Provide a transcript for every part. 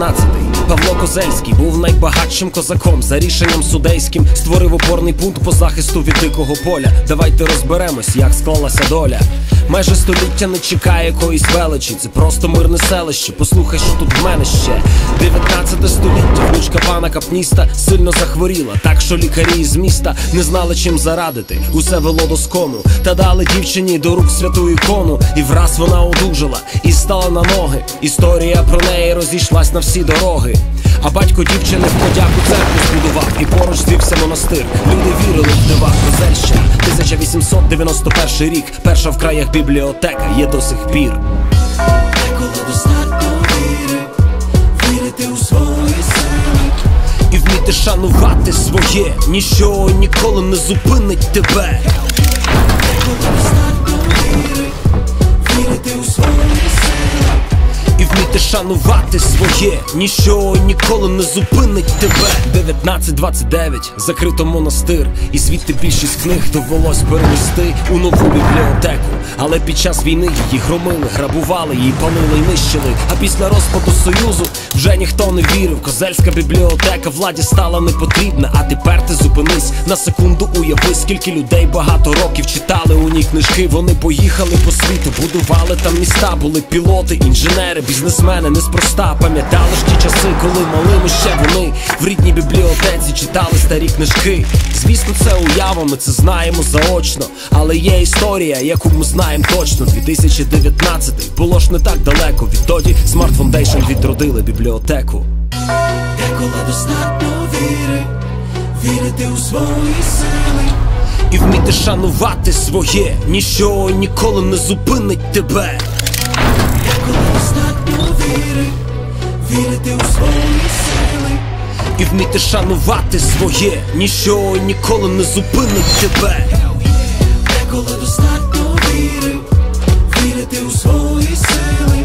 not to be. Павло Козельський був найбагатшим козаком. За рішенням судейським створив опорний пункт по захисту від дикого поля. Давайте розберемось, як склалася доля. Майже століття не чекає якоїсь величі. Це просто мирне селище. Послухай, що тут в мене ще. 19 століття, внучка пана капніста сильно захворіла, так що лікарі з міста не знали чим зарадити. Усе вело до скону, та дали дівчині до рук святу ікону. І враз вона одужала і стала на ноги. Історія про неї розійшлась на всі дороги. А батько дівчини в подяку церкву збудував і поруч звівся монастир. Люди вірили в дива Козельщина 1891 рік. Перша в краях бібліотека є до сих пір. Коли достатньо віри, вірити у свої. І вміти шанувати своє, ніщо ніколи не зупинить тебе. Коли достатньо шанувати своє, ніщо ніколи не зупинить тебе. 1929, закрито монастир, і звідти більшість книг довелось перенести у нову бібліотеку. Але під час війни її громили, грабували, її палили і нищили. А після розпаду союзу вже ніхто не вірив. Козельська бібліотека владі стала непотрібна. А тепер ти зупинись на секунду. Уяви, скільки людей багато років читали у книжки. Вони поїхали по світу, будували там міста, були пілоти, інженери, бізнесмени неспроста. Пам'ятали ж ті часи, коли малими ще вони в рідній бібліотеці читали старі книжки. Звісно, це уява, ми це знаємо заочно. Але є історія, яку ми знаємо точно. 2019 було ж не так далеко. Відтоді Smart Foundation відродили бібліотеку. Коли достатньо віри, вірити у свої сили. І вміти шанувати своє, ніщо ніколи не зупинить тебе. Коли достатньо віри, вірити у свої сили. І вміти шанувати своє, ніщо ніколи не зупинить тебе. Коли достатньо віри, вірити у свої сили.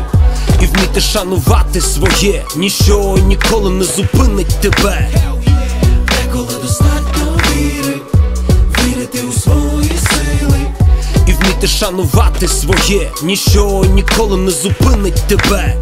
І вміти шанувати своє, ніщо ніколи не зупинить тебе. Шанувати своє, ніщо ніколи не зупинить тебе.